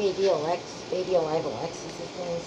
ADLX, ADLive Alexis is going to